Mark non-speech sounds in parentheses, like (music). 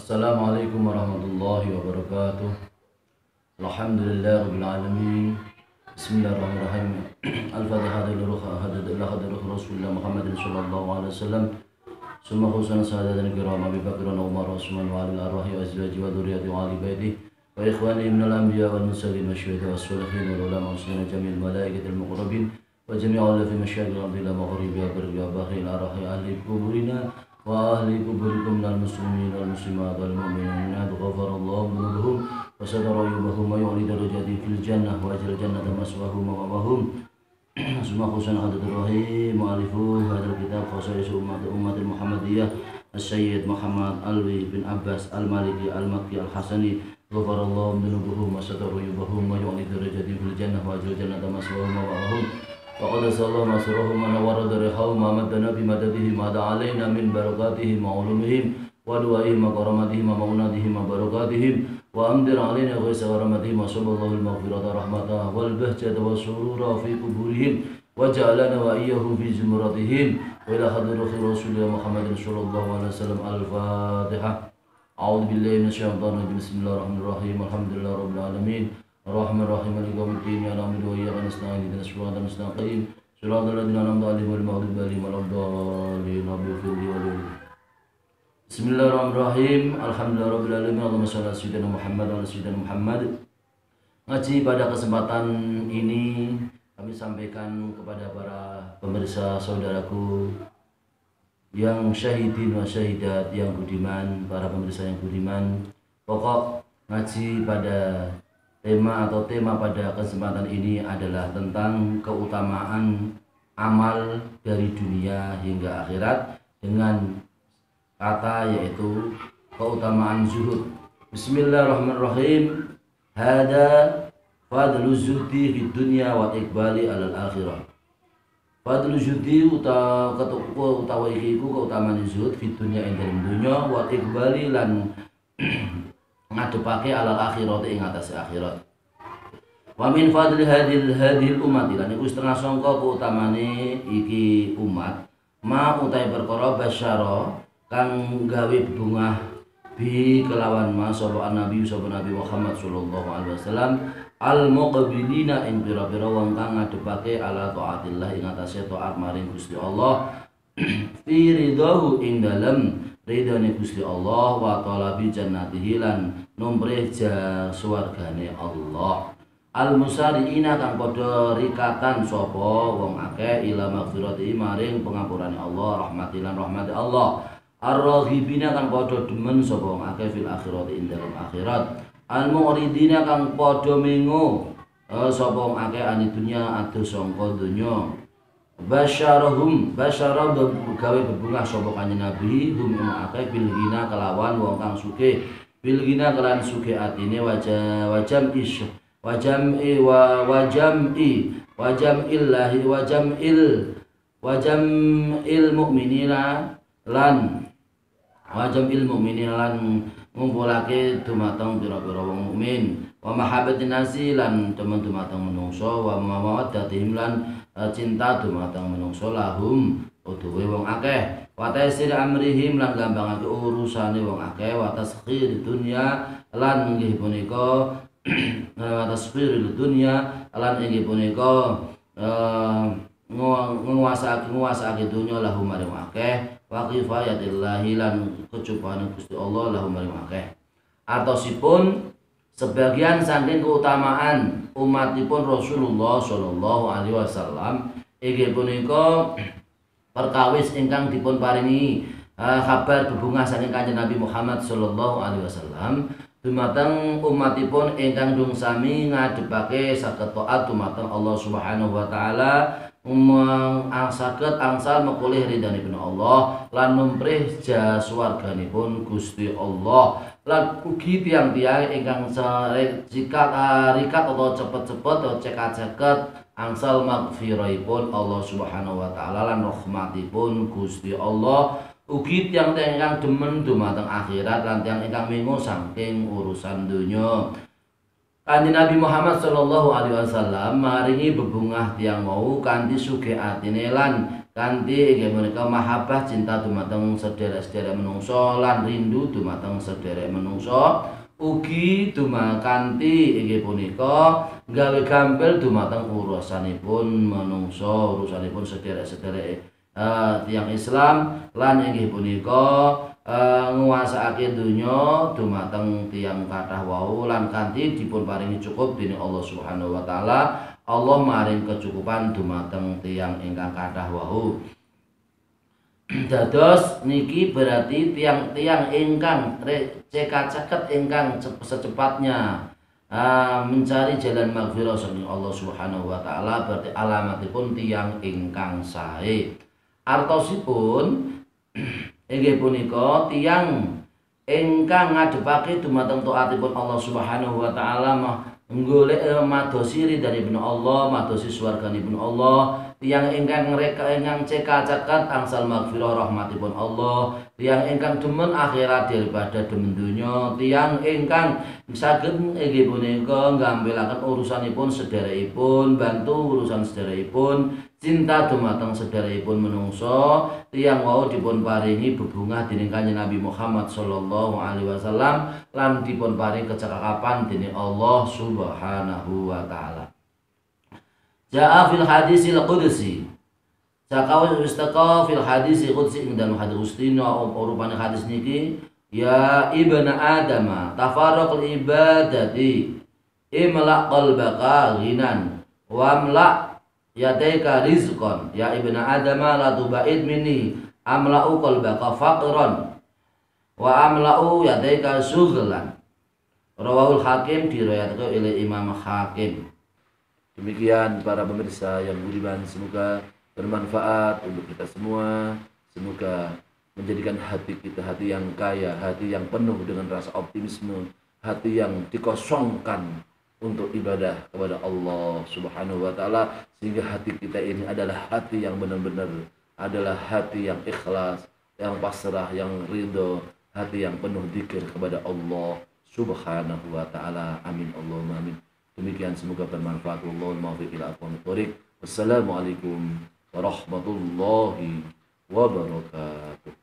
Assalamualaikum warahmatullahi wabarakatuh. Alhamdulillah rabbil alamin. Bismillahirrahmanirrahim. Al-Fatihah dari ruh hadad ila hadar Rasulullah Muhammad sallallahu alaihi wasallam. Summa khususan sahadat kiram Abi Bakar wa Umar Rasulullah wa ala arwahi wa azwaji wa dhurriyyati wa ali baiti wa ikhwani min al-anbiya wal mursalin wa syuhada wa salihin wal ulama wa muslimin jami'il malaikati al-muqarrabin wa jami'al fi masyayikhil ardi ila maghribi wa barri wa وأهل قبوركم من المسلمين والمسلمات والمؤمنين غفر الله ذنوبهم وستر عيوبهم ويعلي درجاتهم في الجنة وأجر الجنة مسواهم ومأواهم. ثم خصوصا عدد الرحيم مؤلفو هذا الكتاب خصائص أمة أمة المحمدية. السيد محمد ألوي بن عباس المالكي المكي الحسني غفر الله ذنوبهم وستر عيوبهم ويعلي درجاتهم في الجنة وأجر الجنة مسواهم ومأواهم. وقد الله نصرهم ونور درهم ومدنا بمددهم هذا علينا من بركاتهم وعلومهم ودوائهم وكرامتهم وموناتهم وبركاتهم وأمدر علينا غيث ورحمتهم وصلى الله المغفرة رحمته والبهجة والسرور في قبورهم وجعلنا وإياهم في زمرتهم وإلى حضرة رسول الله محمد صلى الله عليه وسلم الفاتحة. أعوذ بالله من الشيطان الرجيم. بسم الله الرحمن الرحيم. الحمد لله رب العالمين. الرحمن الرحيم مالك يوم الدين يا نعبد وإياك نستعين اهدنا الصراط المستقيم صراط الذين أنعمت عليهم غير المغضوب عليهم ولا الضالين رب اغفر لي ولي Bismillahirrahmanirrahim Alhamdulillahirrahmanirrahim Allahumma salli ala sayyidina Muhammad wa sayyidina Muhammad Ngaji pada kesempatan ini Kami sampaikan kepada para pemirsa saudaraku Yang syahidin wa syahidat Yang budiman Para pemirsa yang budiman Pokok ngaji pada tema atau tema pada kesempatan ini adalah tentang keutamaan amal dari dunia hingga akhirat dengan kata yaitu keutamaan zuhud. Bismillahirrahmanirrahim. Hada fadlu zuhdi di dunia wa ikbali alal akhirah. Fadlu zuhdi utawa iki keutamaan zuhud di dunia ing dunia wa ikbali lan (clears throat) ngadepake alal akhirat ing atas akhirat. Wa min fadli hadil hadil umat lan iku setengah sangka keutamane iki umat ma utai perkara basyara kang gawe bungah bi kelawan ma sapa nabi sapa nabi Muhammad sallallahu alaihi wasallam al muqbilina ing pira-pira wong kang ngadepake ala taatillah ing atase taat maring Gusti Allah. (clears throat) Fi ridahu ing dalem ridhone Gusti Allah wa talabi jannatihi lan nombre swargane Allah. Al musariina kang padha rikatan sapa wong akeh ila maghfirati maring pengapurane Allah rahmatilan rahmati Allah. Ar-raghibina kang padha demen sapa wong akeh fil akhirat ing dalam akhirat. Al muridina kang padha mengo uh, sapa wong akeh ani dunya adu sangka dunya basyarahum basyara gawe bebungah sapa kanjeng Nabi hum ing akeh bil kelawan wong kang sugih. Bil gina kelan sugih atine wajah wajam is wajam i wa wajam i wajam illahi wajam il wajam il mukminina lan wajam il mukminina lan ngumpulake dumateng pira-pira wong mukmin wa mahabbatin nasi lan teman dumateng menungso. Wa mawaddatihim lan Eh, cinta dumateng menungso. Lahum utuwe wong akeh. Wa tasir amrihim lan gampangake urusane wong akeh. Wa taskhir dunya lan inggih punika (clears throat) wa taskhir dunya lan inggih punika nguasake nguasake dunya lahum maring akeh. Wa kifayatillahi lan kecupane Gusti Allah lahum maring akeh. Artosipun sebagian saking keutamaan umatipun Rasulullah Shallallahu Alaihi Wasallam iki punika perkawis ingkang dipun paringi uh, kabar bebungah saking kanjeng Nabi Muhammad Shallallahu Alaihi Wasallam. Dumateng umatipun ingkang dung sami ngadepake saged taat dumateng Allah Subhanahu wa taala umang saged angsal mekulih ridhanipun Allah lan numprih jaswarganipun Gusti Allah lan ugi tiang-tiang ingkang sikat rikat atau cepet-cepet atau cekat-ceket angsal magfirahipun Allah Subhanahu wa taala lan rahmatipun Gusti Allah. Ugi tiang-tiang ingkang demen dumateng akhirat lan tiang ingkang mingu saking urusan dunia Kanjeng Nabi Muhammad sallallahu alaihi wasallam maringi bebungah tiang mau kanthi sugih atine lan kanthi inggih menika mahabbah cinta dumateng sederek-sederek menungso lan rindu dumateng sederek menungso. Ugi dumakanti inggih punika gawe gampil dumateng urusanipun menungso urusanipun sederek-sederek uh, tiang Islam. Lan inggih punika uh, nguasakake donya dumateng tiang kathah wau lan kanthi dipun paringi cukup dening Allah Subhanahu wa taala Allah maring kecukupan dumateng tiang ingkang kathah wau. (clears throat) Dados niki berarti tiang-tiang ingkang cekat-ceket ingkang secepatnya mencari jalan maghfirah saking Allah Subhanahu wa taala berarti alamatipun tiang ingkang sae. Artosipun (clears throat) inggih punika tiang ingkang ngadepake dumateng taatipun Allah Subhanahu wa taala golek eh, madosi dari Allah madosi swarganipun Allah. Tiang ingkang mereka ingkang cekal cekat angsal magfirah rahmatipun Allah. Tiang ingkang demen akhirat daripada demen dunya. Tiang ingkang saged inggih punika nggampilaken urusanipun sederekipun bantu urusan sederekipun cinta dumateng sederekipun menungso. Tiang wau dipun paringi bebungah dening Nabi Muhammad sallallahu alaihi wasallam lan dipun paring kecakapan dening Allah Subhanahu wa taala. Ja'a fil hadisil qudsi. Sakawa istaqa fil hadisi qudsi ing dalam hadis qudsi no rupane hadis niki ya ibnu adam tafarraq al ibadati imla qalbaka ghinan wa amla yadaika rizqan. Ya ibnu adam la tubaid minni amla'u qalbaka faqran wa amla'u yadaika sughlan rawahul hakim diriwayatkan oleh imam hakim Demikian para pemirsa yang budiman semoga bermanfaat untuk kita semua. Semoga menjadikan hati kita hati yang kaya, hati yang penuh dengan rasa optimisme, hati yang dikosongkan untuk ibadah kepada Allah Subhanahu wa taala sehingga hati kita ini adalah hati yang benar-benar adalah hati yang ikhlas, yang pasrah, yang ridho, hati yang penuh zikir kepada Allah Subhanahu wa taala. Amin Allahumma amin. Demikian semoga bermanfaat. Thoriq. Wassalamualaikum warahmatullahi wabarakatuh.